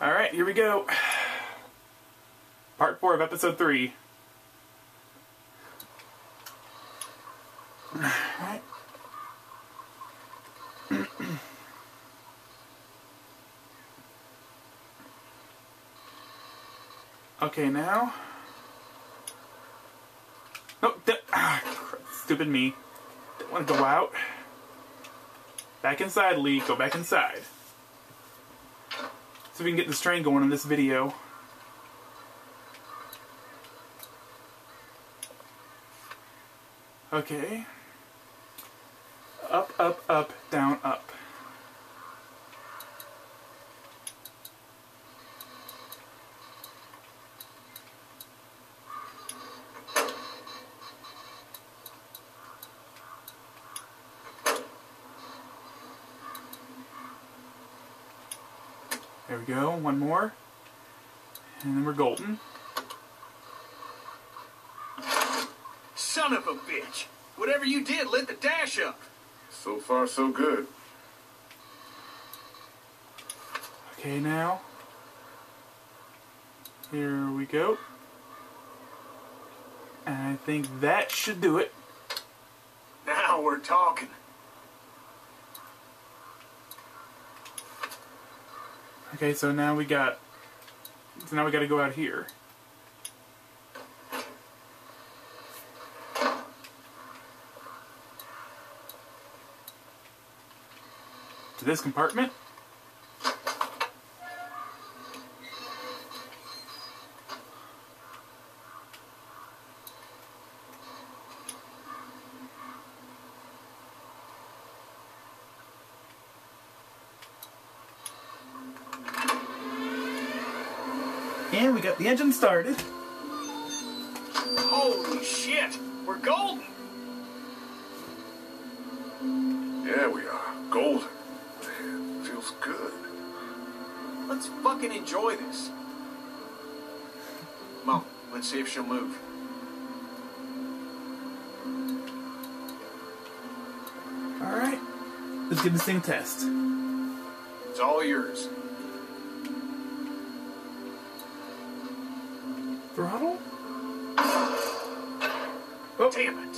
All right, here we go. Part four of episode three. Okay, now. Nope. ah, stupid me. Don't want to go out. Back inside, Lee. Go back inside. So we can get this train going in this video. Okay. Up, up, up, down, up. Go, one more. And then we're golden. Son of a bitch! Whatever you did lit the dash up. So far, so good. Okay, now. Here we go. And I think that should do it. Now we're talking. Okay, so now we got. So now we got to go out here. To this compartment. And we got the engine started. Holy shit! We're golden! Yeah, we are. Golden. Man, feels good. Let's fucking enjoy this. Mom, let's see if she'll move. Alright. Let's give this thing a test. It's all yours. Throttle? Oh, Damn it.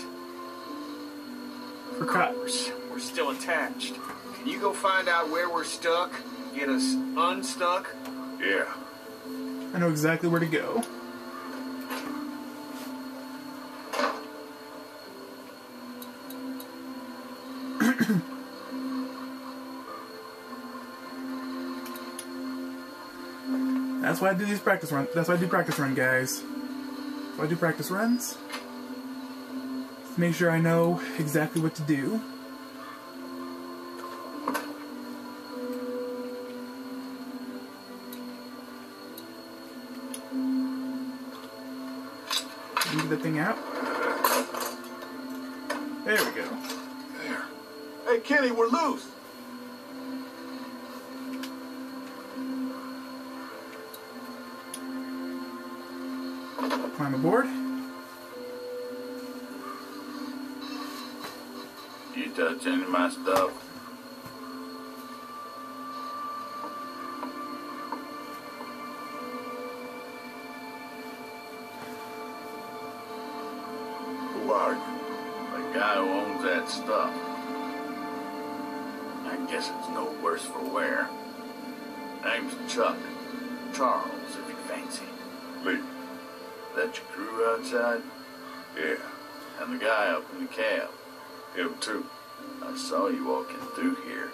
for Of course, we're still attached. Can you go find out where we're stuck? Get us unstuck? Yeah. I know exactly where to go. That's why I do these practice runs. That's why I do practice run, guys. That's why I do practice runs. Make sure I know exactly what to do. Climb aboard. You touch any of my stuff? Crew outside? Yeah. And the guy up in the cab. Him too. I saw you walking through here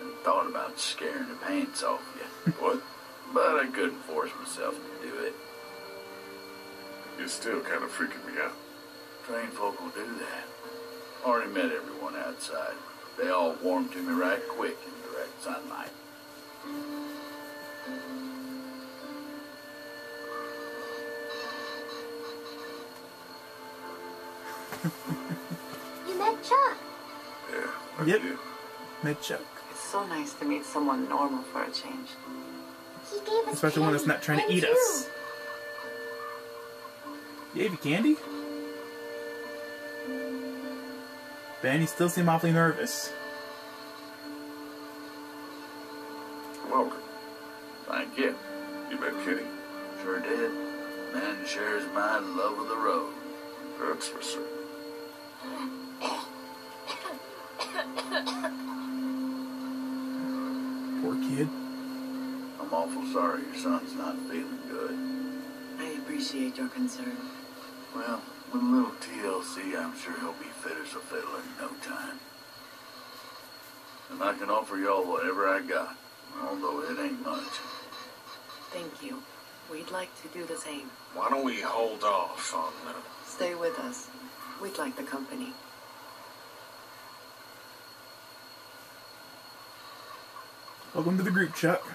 and thought about scaring the pants off you. What? But I couldn't force myself to do it. You're still kind of freaking me out. Trained folk will do that. Already met everyone outside. They all warmed to me right quick in direct sunlight. Yeah. I Yep. did. Mid Chuck. It's so nice to meet someone normal for a change. He gave us Especially one that's not trying to eat too. us. Gave you candy? Ben, you still seem awfully nervous. Welcome. Thank you. You met Kitty? Sure did. Man shares my love of the road. That's for certain. I'm awful sorry your son's not feeling good. I appreciate your concern. Well, with a little TLC, I'm sure he'll be fit as a fiddle in no time. And I can offer y'all whatever I got, although it ain't much. Thank you. We'd like to do the same. Why don't we hold off on uh, Stay with us. We'd like the company. Welcome to the group, Chuck.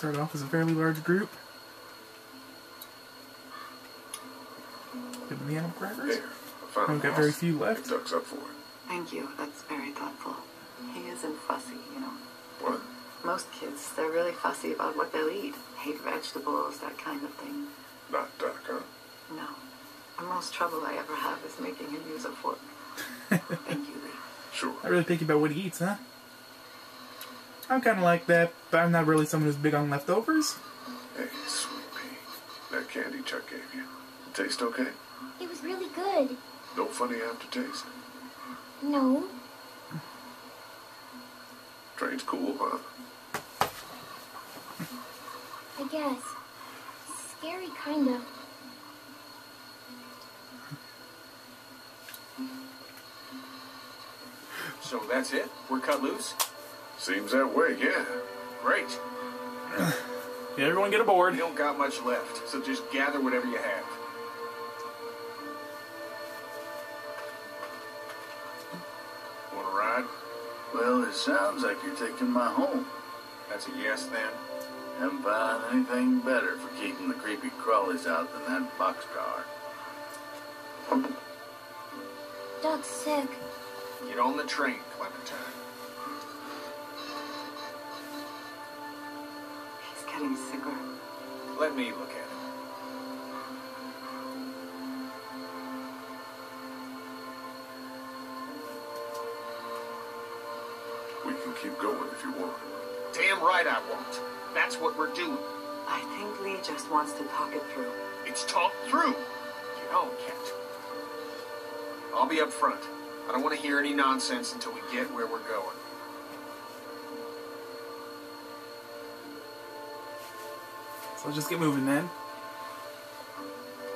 Start off as a fairly large group. Give me animal crackers. Here, I found I've got very few left. ducks up for it. Thank you. That's very thoughtful. He isn't fussy, you know. What? Most kids, they're really fussy about what they'll eat. Hate vegetables, that kind of thing. Not duck, huh? No. The most trouble I ever have is making him use a fork. Thank you, Lee. Sure. Not really thinking about what he eats, huh? I'm kind of like that, but I'm not really someone who's big on leftovers. Hey, sweet pea. That candy Chuck gave you. Taste okay? It was really good. No funny aftertaste? No. Train's cool, huh? I guess. Scary, kind of. So that's it? We're cut loose? Seems that way, yeah. Great. Yeah, everyone get aboard. We don't got much left, so just gather whatever you have. Want to ride? Well, it sounds like you're taking my home. That's a yes then. Haven't found anything better for keeping the creepy crawlies out than that boxcar. Duck's sick. Get on the train, Clementine. He's. Let me look at it. We can keep going if you want. Damn right I won't. That's what we're doing. I think Lee just wants to talk it through. It's talked through. Get on, Cat. I'll be up front. I don't want to hear any nonsense until we get where we're going. So let's just get moving then.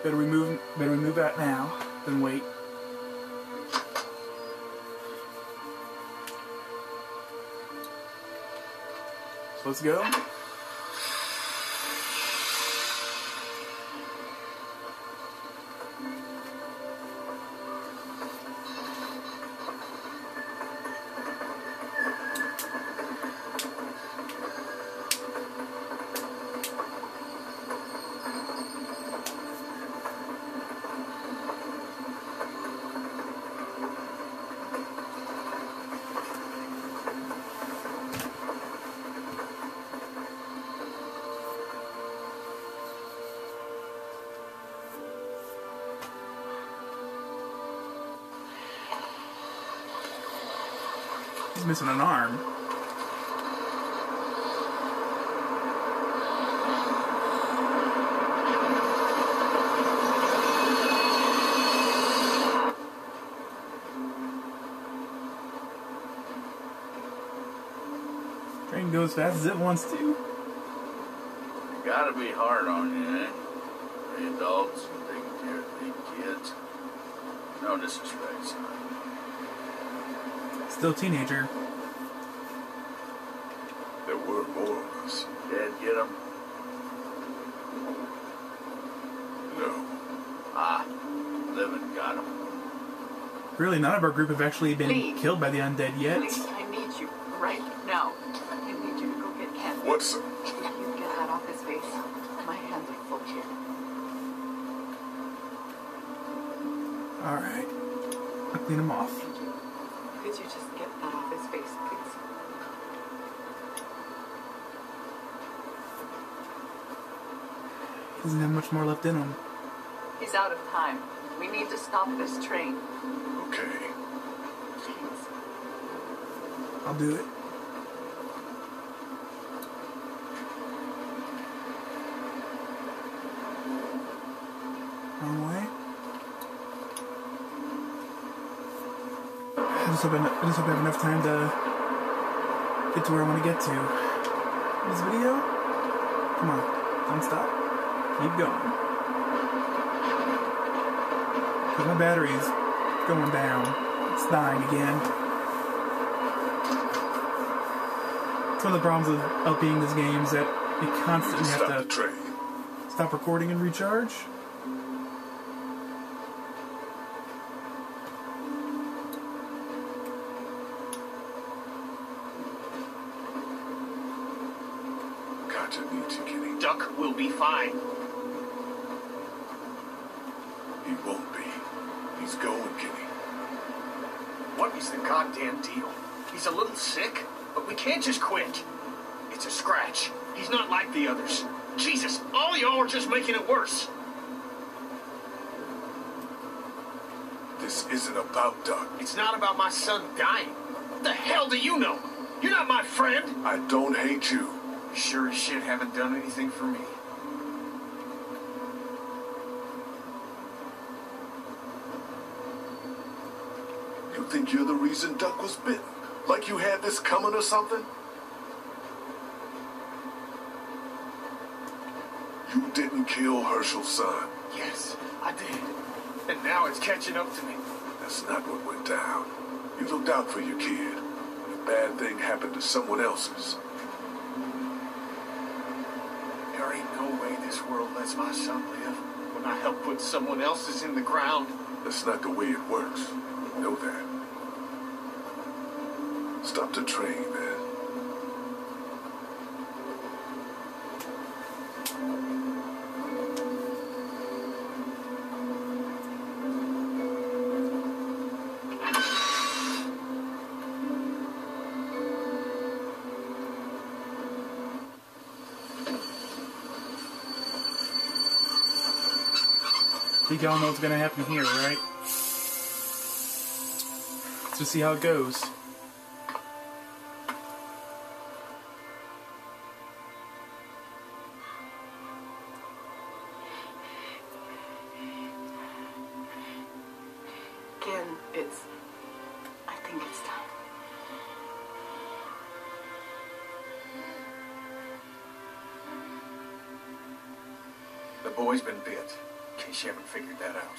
Better we move. Better we move out now than wait. So let's go. He's missing an arm. Train goes fast as it wants to. Gotta be hard on you, eh? Adults taking care of the kids. No disrespect, son. Still a teenager. There were more of us. Dad get 'em? No. Ah, living got 'em. Really, none of our group have actually been Lee. killed by the undead yet. Please, I need you right now. I need you to go get Ken. What's... If you get that off his face, my hands are full here. Alright. I'll clean him off. Doesn't have much more left in him. He's out of time. We need to stop this train. Okay. Please. I'll do it. Wrong way. I just hope I, I just hope I have enough time to get to where I want to get to. This video? Come on, don't stop. Keep going. Cause my battery's going down. It's dying again. It's one of the problems of, of being this game is that you constantly Stop have to train. stop recording and recharge. Gotcha Kenny. Duck will be fine. He won't be. He's going, Kenny. What is the goddamn deal? He's a little sick, but we can't just quit. It's a scratch. He's not like the others. Jesus, all y'all are just making it worse. This isn't about Duck. It's not about my son dying. What the hell do you know? You're not my friend. I don't hate you. You sure as shit haven't done anything for me. You think you're the reason Duck was bitten? Like you had this coming or something? You didn't kill Hershel's son. Yes, I did. And now it's catching up to me. That's not what went down. You looked out for your kid. And a bad thing happened to someone else's. There ain't no way this world lets my son live when I help put someone else's in the ground. That's not the way it works. You know that. Stop the train, man. think y'all know what's gonna happen here, right? Let's just see how it goes. Boy's been bit, in case you haven't figured that out.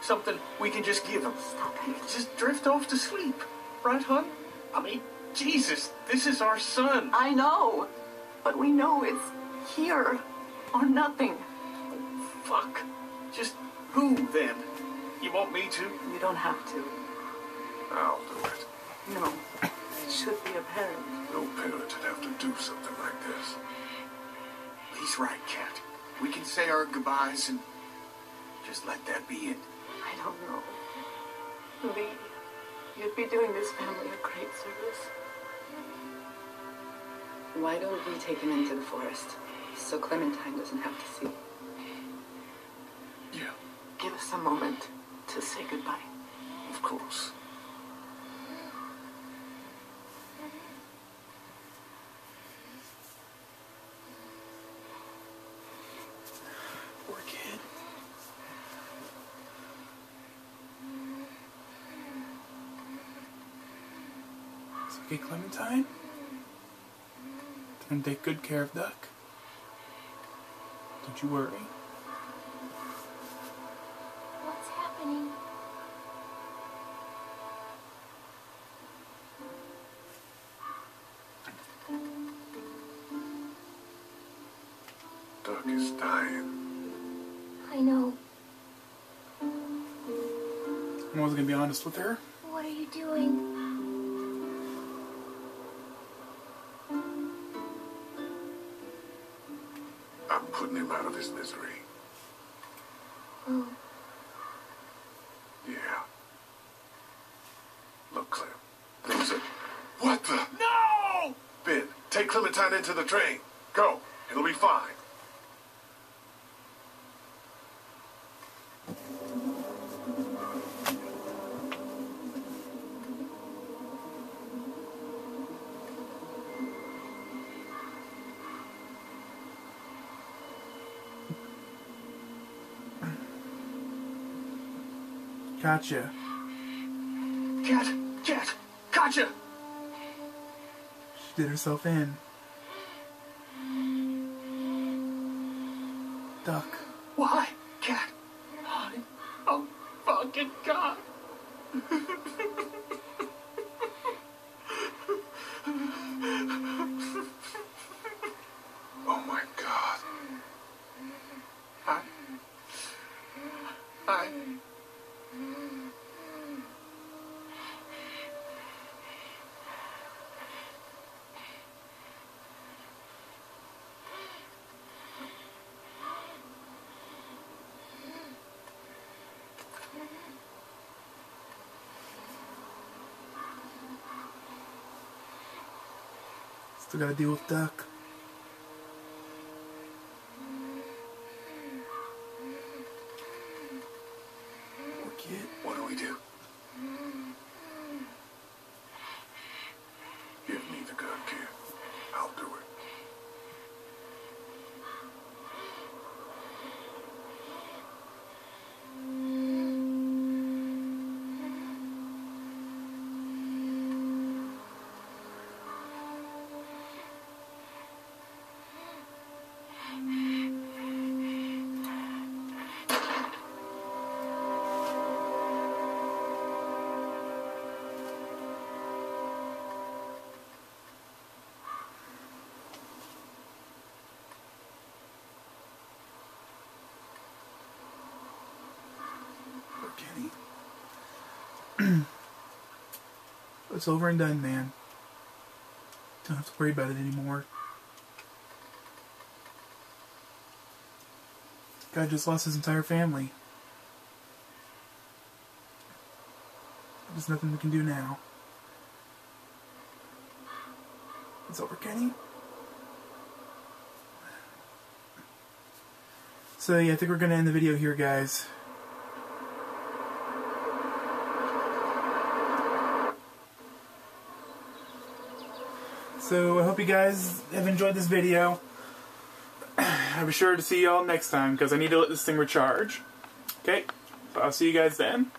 something we can just give him? Just drift off to sleep. Right, hon? I mean, Jesus, this is our son. I know, but we know it's here or nothing. Fuck. Just who then? You want me to? You don't have to. I'll do it. No. It should be a parent. No parent would have to do something like this. He's right, Cat. We can say our goodbyes and just let that be it. I don't know. Lee, you'd be doing this family a great service. Why don't we take him into the forest so Clementine doesn't have to see? Yeah, Give us a moment to say goodbye. of course. Poor kid. It's okay, Clementine. and take good care of Duck. Don't you worry. What's happening? Duck is dying. I know. I was gonna be honest with her. What are you doing? Take Clementine into the train. Go. It'll be fine. Gotcha. Cat, cat, gotcha! Did herself in. Duck. Why, cat? Oh, fucking God. Oh, my God. I, I, Still gotta deal with Duck. it's over and done, man. Don't have to worry about it anymore. Guy just lost his entire family. There's nothing we can do now. It's over, Kenny. So yeah, I think we're gonna end the video here, guys. So I hope you guys have enjoyed this video. I'll be sure to see y'all next time because I need to let this thing recharge. Okay, so I'll see you guys then.